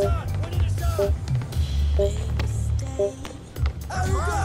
We stay.